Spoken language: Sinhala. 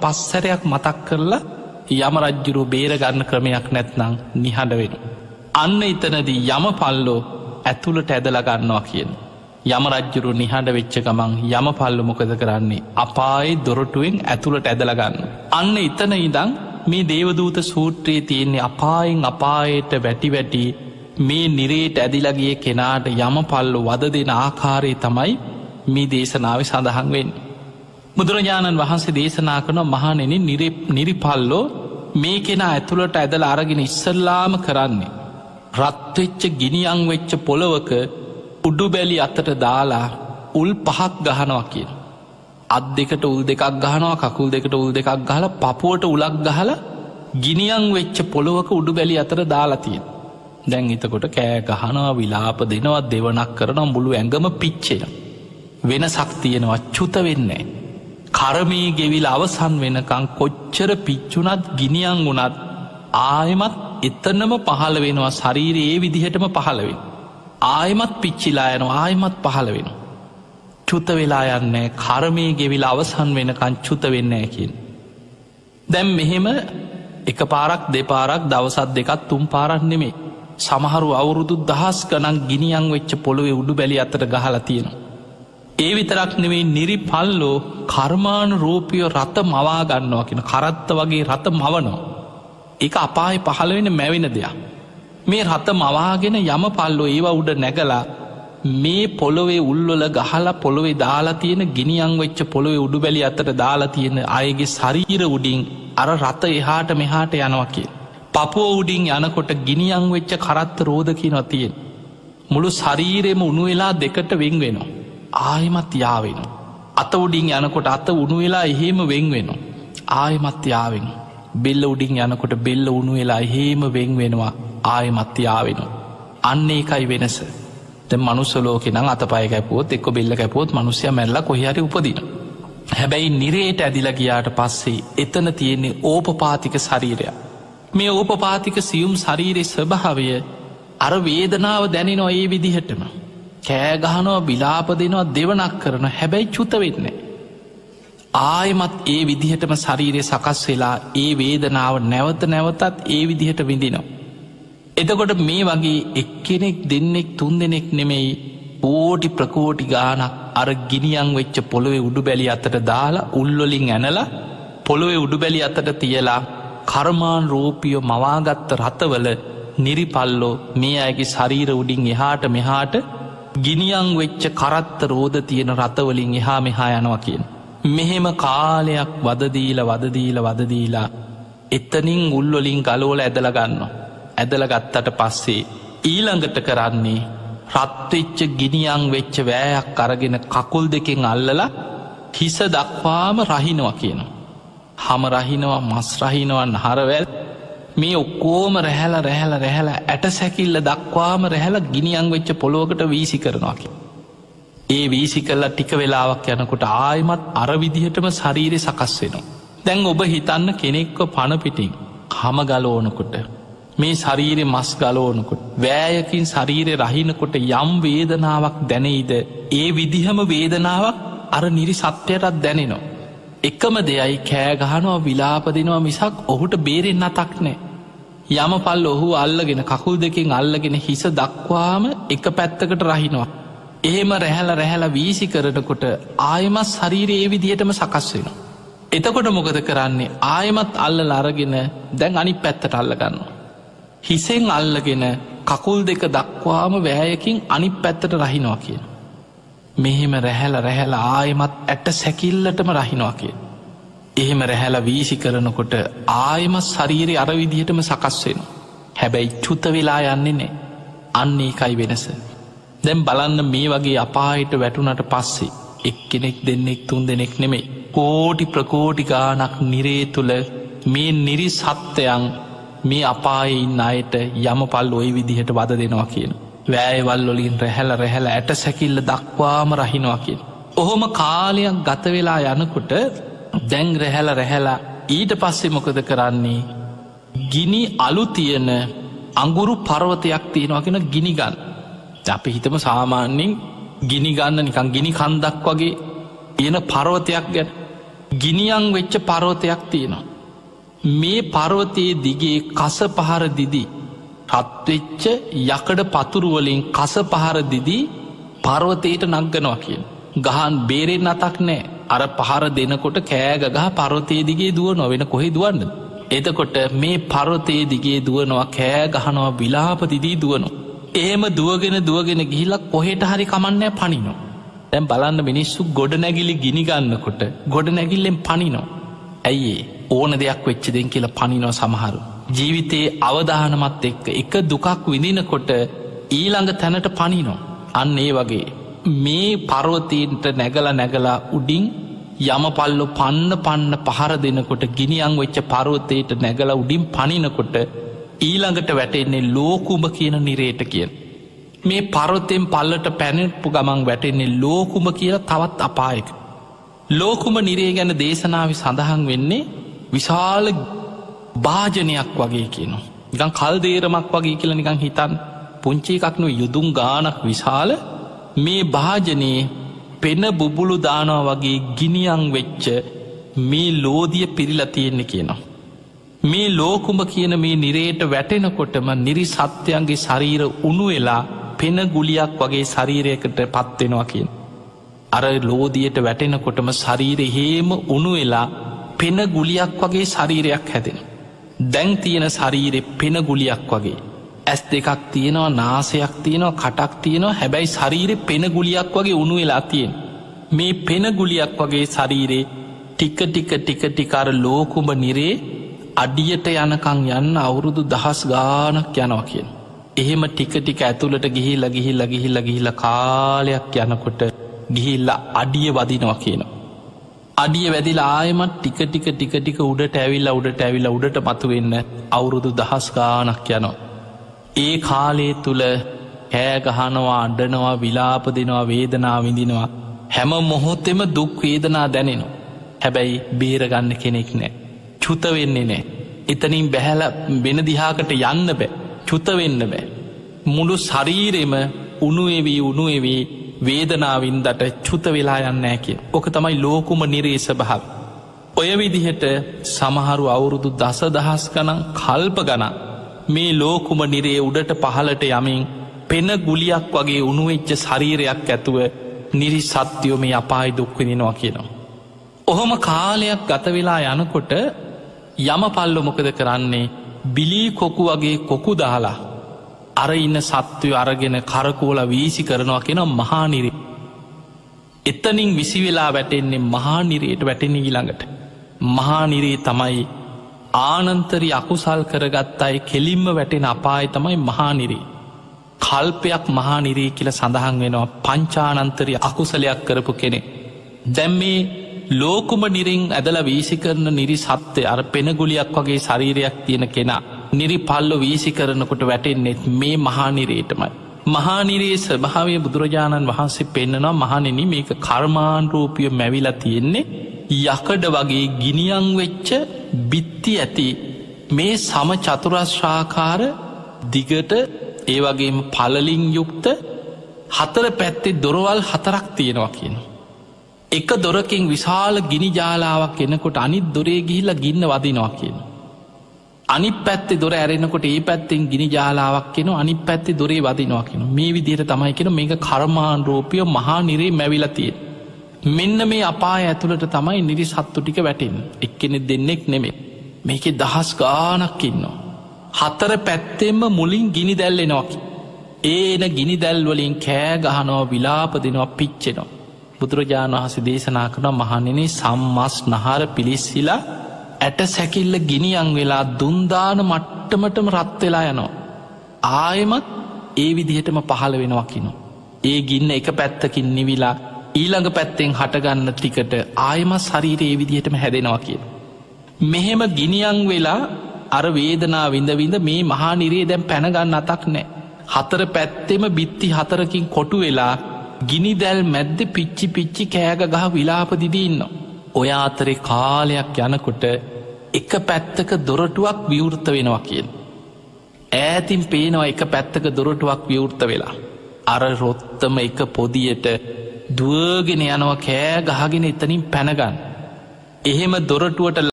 පස්සරයක් මතක් කරලා යම රජ්ජුරු බේරගන්න ක්‍රමයක් නැත්නං නිහඬ වෙන. අන්න එතනදී යම පල්ලෝ ඇතුළට ඇදලගන්නවා කියන. යම රජ්ජුරු නිහඬ වෙච්ච ගමන් යම පල්ල මොකද කරන්නේ අපායි දොරටුවෙන් ඇතුළට ඇදලගන්න. අන්න එතන ඉදං මේ දේවදූත සූත්‍රයේ තියෙන්නේ අපායෙන් අපායට වැටි වැටි මේ නිරේට ඇදිලගේ කෙනාට යම පල්ලු වද දෙන ආකාරය තමයි මේ දේශනාව සඳහන් වෙන්. බුදුරජාණන් වහන්සේ දේශනා කන මහනෙන නිරිපල්ලෝ මේ කෙනා ඇතුළට ඇදල අරගෙන ඉස්සල්ලාම කරන්නේ. රත්වෙච්ච ගිනිියං වෙච්ච පොළොවක උඩු බැලි අතට දාලා උල් පහක් ගහනවා කියන. අත් දෙකට උල් දෙකක් ගහනවා කකුල් දෙකට උල් දෙකක් ගහල පපුුවට උලක් ගහල ගිනිියං වෙච්ච පොළොවක උඩු බැලි අතර දාලාතියෙන්. දැන් එතකොට කෑ ගහනවා විලාප දෙනවා දෙවනක් කරන මුළු ඇඟම පිච්චෙන. වෙන සක්තියනවා චුත වෙන්නේ. කරමී ගෙවිල් අවසන් වෙනකං කොච්චර පිච්චුනත් ගිනිියන් වුනත් ආයමත් එතන්නම පහළ වෙනවා ශරීරයේ විදිහටම පහළවෙන්. ආයමත් පිච්චිලා යන ආයමත් පහළ වෙන. චුත වෙලා යන්නේ කරමේ ගෙවිල් අවසන් වෙනකං චුත වෙන්නේ කියෙන්. දැම් මෙහෙම එක පාරක් දෙපාරක් දවසත් දෙකත් තුම් පාරක් නෙමේ සමහරු අවුරුදු දහස් ගනන් ගිනිියං වෙච්ච පොළොවේ උඩු බැලි අතට ගහලා තියෙනවා. ඒ විතරක් නෙවෙයි නිරි පල්ලෝ කර්මාණ රූපියෝ රත මවා ගන්නවා කියෙන කරත්ත වගේ රත මවනෝ. එක අපායි පහළවෙන මැවෙන දෙයක්. මේ රත මවාගෙන යම පල්ලෝ ඒවා උඩ නැගලා මේ පොළොවේ උල්වල ගහලා පොළොවේ දාලා තියෙන ගිනිියං වෙච්ච පොළොවේ උඩු බැලි අතට දාලා තියෙන අයගේ ශරීර උඩින් අර රත එහාට මෙහාට යනවා කිය. පපුෝ උඩින් යනකොට ගිනිියං වෙච්ච කරත්ත රෝධකි නොතියෙන්. මුළු ශරීරෙම උණු වෙලා දෙකට වෙන් වෙනවා. ආයමත් යාවෙන. අත උඩින් යනකොට අත උණු වෙලා එහෙම වෙන් වෙන. ආයමත් යාවෙන. බෙල්ල උඩින් යනකොට බෙල්ල උණු වෙලා එහෙම වෙන් වෙනවා ආයමත් යාවෙන. අන්න ඒකයි වෙනස. මනුස්සලෝක නම් අත පය කැපුවොත් එක්ක බෙල්ල කැපුවොත් මනුස්්‍ය මැල්ල කොහරි උපදින. හැබැයි නිරේට ඇදිල ගියාට පස්සේ එතන තියෙන්නේ ඕපපාතික ශරීරයක්. මේ ඕපපාතික සියුම් ශරීරෙ ස්වභාවය අර වේදනාව දැනෙනවා ඒ විදිහටම. කෑගහනවා බිලාප දෙනවා දෙවනක් කරන හැබැයි චුත වෙන්නේ. ආයමත් ඒ විදිහටම ශරීරය සකස් වෙලා ඒ වේදනාව නැවත නැවතත් ඒ විදිහට විඳිනවා. එතකොට මේ වගේ එක්කෙනෙක් දෙන්නෙක් තුන් දෙනෙක් නෙමෙයි ඕටි ප්‍රකෝටි ගානක් අර ගිනිියං වෙච්ච පොළොවේ උඩු බැලි අතට දාලා උල්ලොලින් ඇනලා පොළොවේ උඩු බැලි අතට තියලා කර්මාන් රෝපියෝ මවාගත්ත රතවල නිරිපල්ලෝ මේ අයගේ ශරීර උඩින් එහාට මෙහාට ගිනිියං වෙච්ච කරත්ත රෝධ තියෙන රතවලින් එහා මෙහා යනවා කියෙන්. මෙහෙම කාලයක් වදදීල වදදීල වදදීලා එත්තනින් උල්වලින් ගලෝල ඇදලගන්න. ඇදලගත්තට පස්සේ ඊළඟට කරන්නේ රත්වෙච්ච ගිනිියං වෙච්ච වෑයක් අරගෙන කකුල් දෙකෙන් අල්ලලා හිස දක්වාම රහිනවා කියන. හම රහිනවා මස් රහිනවන් හරවැල් මේ ඔක්කෝම රැහැල රැහැල රැහැල ඇට සැකිල්ල දක්වාම රැහැල ගිනිියං වෙච්ච පොලෝකට වීසි කරනවාකි. ඒ වීසි කල්ලා ටික වෙලාවක් යනකොට ආයමත් අරවිදිහටම ශරීරය සකස් වෙනවා. දැන් ඔබ හිතන්න කෙනෙක්ව පණපිටින් හම ගලෝනකොට මේ ශරීරය මස් ගලෝනකොට වෑයකින් ශරීරය රහිනකොට යම් වේදනාවක් දැනෙයිද ඒ විදිහම වේදනාවක් අර නිරි සත්‍යයටත් දැනෙනවා. එකම දෙයයි කෑගහනවා විලාප දෙනවා මිසක් ඔහුට බේරෙන් අතක් නෑ. යම පල් ඔහු අල්ලගෙන කකුල් දෙකින් අල්ලගෙන හිස දක්වාම එක පැත්තකට රහිනවා. එහෙම රැහැල රැහැල වීසි කරනකොට ආයමත් ශරීරයේ විදිහටම සකස් වෙන. එතකොට මොකද කරන්නේ ආයමත් අල්ල ලරගෙන දැන් අනි පැත්තට අල්ලගන්න. හිසෙන් අල්ලගෙන කකුල් දෙක දක්වාම වෑයකින් අනි පැත්තට රහිනවා කියන. මෙහෙම රැහැල රැහැල ආයමත් ඇට සැකිල්ලටම රහිනවා කිය. එහෙම රැහැල වීසි කරනකොට ආයම ශරීරය අරවිදිහටම සකස්වෙන. හැබැයි චුත වෙලා යන්නේ නෑ. අන්නේ එකයි වෙනස. දැම් බලන්න මේ වගේ අපායට වැටුනට පස්සේ එක්කෙනෙක් දෙන්නෙක් තුන් දෙනෙක් නෙමේ. කෝටි ප්‍රකෝටි ගානක් නිරේ තුළ මේ නිරි සත්‍යයන් මේ අපායින් අයට යම පල් ඔයි විදිහට වද දෙනවා කියන. වෑයවල්ලොලින් රැහැල රැහැල ඇට සැකිල්ල දක්වාම රහිනවාකින්. ඔහොම කාලයක් ගතවෙලා යනකොට දැන් රැහැල රැහැලා ඊට පස්සෙ මොකද කරන්නේ. ගිනි අලු තියෙන අංගුරු පරවතයක් තියෙනවාගෙන ගිනිගන්න. අපි හිතම සාමාන්‍යෙන් ගිනිගන්න නිකං ගිනි කන්දක් වගේ තියෙන පරවතයක් ගැන ගිනියං වෙච්ච පරෝතයක් තියෙනවා. මේ පරවතයේ දිගේ කස පහර දිදී රත්වෙච්ච යකඩ පතුරුවලින් කස පහර දිදී පර්වතයට නංගනවා කියෙන්. ගහන් බේරෙන් අතක් නෑ අර පහර දෙනකොට කෑග ගහ පරවතයේ දිගේ දුව නොවෙන කොහෙ දුවන්න. එතකොට මේ පරවතයේ දිගේ දුවනවා කෑ ගහනවා විලාපතිදී දුවනු. ඒම දුවගෙන දුවගෙන ගිහිලක් කොහෙට හරි කමන්නෑ පනිනෝ. තැම් බලන්න මිනිස්සු ගොඩ නැගිලි ගිනිගන්නකොට ගොඩ නැගිල්ලෙන් පනිනෝ. ඇයිඒ ඕන දෙයක් වෙච්ච දෙෙන් කියලා පනිනෝ සමහරු. ජීවිතයේ අවධානමත් එක්ක එක දුකක් විඳිනකොට ඊළඟ තැනට පනිනෝ. අන්න ඒ වගේ මේ පරවතීන්ට නැගල නැගලා උඩින් යමපල්ලො පන්න පන්න පහර දෙනකොට ගිනිියං වෙච්ච පරවතයට නැගල උඩින් පනිනකොට ඊළඟට වැටෙන්නේ ලෝකුඹ කියන නිරේට කියෙන්. මේ පරොත්තෙන් පල්ලට පැනපු ගමන් වැටෙන්නේ ලෝකුම කියලා තවත් අපායක. ලෝකුම නිරේ ගැන දේශනාව සඳහන් වෙන්නේ විශාල භාජනයක් වගේ කියනවා. නිකන් කල් දේරමක් වගේ කියල නිකං හිතන් පුංචි එකක්නු යුදුම් ගානක් විශාල මේ භාජනයේ පෙන බුබුලු දානවා වගේ ගිනිියං වෙච්ච මේ ලෝදිය පිරිල තියෙන්නේ කියනවා. මේ ලෝකුම කියන මේ නිරේට වැටෙනකොටම නිරි සත්‍යයන්ගේ ශරීර උුණු වෙලා පෙන ගුලියක් වගේ ශරීරයකට පත්වෙනවා කියෙන්. අර ලෝදියට වැටෙනකොටම ශරීර හේම උුණු වෙලා පෙන ගුලියක් වගේ ශරීරයක් හැදෙන. දැන් තියෙන ශරීරෙ පෙන ගුලියක් වගේ. ඇස් දෙකක් තියෙනවා නාසයක් තියෙනවා කටක් තියෙනවා හැබැයි ශරීරෙ පෙන ගුලියක් වගේ උුණු වෙලා තියෙන්. මේ පෙන ගුලියක් වගේ ශරීරේ ටික ටික ටික ටිකාර ලෝකුඹ නිරේ අඩියට යනකං යන්න අවුරුදු දහස් ගානක් යනවා කියෙන්. එහෙම ටික ටික ඇතුළට ගිහිල්ල ගිහිල්ල ගිහිල්ල ගිහිල්ල කාලයක් යනකොට ගිහිල්ල අඩිය වදිනවා කියනවා. අඩිය වැදිලා ආයමත් ටික ටික ටික ටික උඩට ඇවිල්ල උඩට ඇවිල්ල උඩට මතුවෙන්න අවුරුදු දහස් ගානක් යනවා. ඒ කාලේ තුළ කෑගහනවා අඩනවා විලාප දෙනවා වේදනා විඳිනවා හැම මොහොත්තෙම දුක් වේදනා දැනෙනවා. හැබැයි බේරගන්න කෙනෙක් නෑ. චුතවෙන්නේ නෑ. එතනින් බැහැල වෙන දිහාකට යන්න බෑ චුතවෙන්න බෑ. මුළු ශරීරෙම උනුවවී උනුවවී වේදනාවින්දට චුත වෙලා යන්නෑ කිය. ඕක තමයි ලෝකුම නිරේස භාව. ඔය විදිහට සමහරු අවුරුදු දස දහස් ගනන් කල්ප ගන මේ ලෝකුම නිරේ උඩට පහලට යමින් පෙන ගුලියක් වගේ උනුවෙච්ච ශරීරයක් ඇතුව නිරි සත්‍යයෝ මේ අපායි දුක්විනිනවා කියනවා. ඔහොම කාලයක් ගතවෙලා යනකොට යම පල්ලො මොකද කරන්නේ බිලී කොකු වගේ කොකු දාලා අර ඉන්න සත්වය අරගෙන කරකෝල වීසි කරනවා කියෙන මහානිරි. එතනින් විසි වෙලා වැටෙන්නේ මහානිරයට වැටෙන ඊළඟට. මහානිරේ තමයි ආනන්තරි අකුසල් කරගත් අයි කෙලින්ම වැටෙන අපාය තමයි මහානිරේ. කල්පයක් මහානිරේ කියල සඳහන් වෙනවා පංචානන්තරි අකුසලයක් කරපු කෙනෙ. දැම් මේ ලෝකුම නිරිං ඇදල වීසි කරන නිරි සත්‍යය අර පෙනගුලියක් වගේ ශරීරයක් තියෙන කෙනා නිරි පල්ලො වීසි කරනකොට වැටෙන්නෙත් මේ මහානිරේටමයි. මහානිරේ ස්භාවය බුදුරජාණන් වහන්සේ පෙන්න්නනවා මහනෙන මේක කර්මාන්රූපිය මැවිලා තියෙන්නේ යකඩ වගේ ගිනියං වෙච්ච බිත්ති ඇති මේ සම චතුරශ්ාකාර දිගට ඒවගේම පලලින් යුක්ත හතර පැත්තේ දොරවල් හතරක් තියෙනවා කියන. එක දොරකින් විශාල ගිනි ජාලාවක් එනකොට අනිත් දොරේ ගිහිල්ල ගින්න වදිනවා කියන. අනි පැත්ති දොර ඇරෙනකොට ඒ පැත්තෙන් ගිනි ජාලාවක් කෙන අනි පැත්ති දොරේ වදිනවා කියෙන මේ විදියට තමයි කෙන මේක කර්මාන් රෝපිය මහා නිරේ මැවිලතිය. මෙන්න මේ අපා ඇතුළට තමයි නිරි සත්තු ටික වැටෙන් එක්කෙනෙ දෙන්නෙක් නෙමේ මේක දහස් ගානක් ඉන්නවා. හතර පැත්තෙම මුලින් ගිනි දැල්ලෙනවාකි. ඒන ගිනි දැල්වලින් කෑ ගහනවා විලාප දෙනවා පිච්චෙනවා. බුදුරජාණන් වහස දේශනා කන මහනෙනේ සම්මස් නහර පිලිස්සිලා ඇට සැකිල්ල ගිනියන් වෙලා දුන්දාන මට්ටමටම රත්වෙලා යනවා. ආයමත් ඒ විදිහටම පහළ වෙනවාකිනු. ඒ ගින්න එක පැත්තකින් නිවිලා ඊළඟ පැත්තෙන් හටගන්න ටිකට ආයම ශරීර ඒ විදිහටම හැදෙනවා කිය. මෙහෙම ගිනියන් වෙලා අර වේදනා විඳවිඳ මේ මහානිරේ දැම් පැනගන්න අතක් නෑ. හතර පැත්තෙම බිත්ති හතරකින් කොටු වෙලා ගිනි දැල් මැද්ද පිච්චි පිච්චි කෑග ගහ විලාපදිදීන්නවා. ඔය අතරෙ කාලයක් යනකොට එක පැත්තක දොරටුවක් විවෘත වෙනවා කියෙන්. ඈතින් පේනවා එක පැත්තක දොරටුවක් විවෘත වෙලා. අර රොත්තම එක පොදියට දුවගෙන යනවා කෑ ගහගෙන එතනින් පැනගන්න. එහෙම දොරටුවට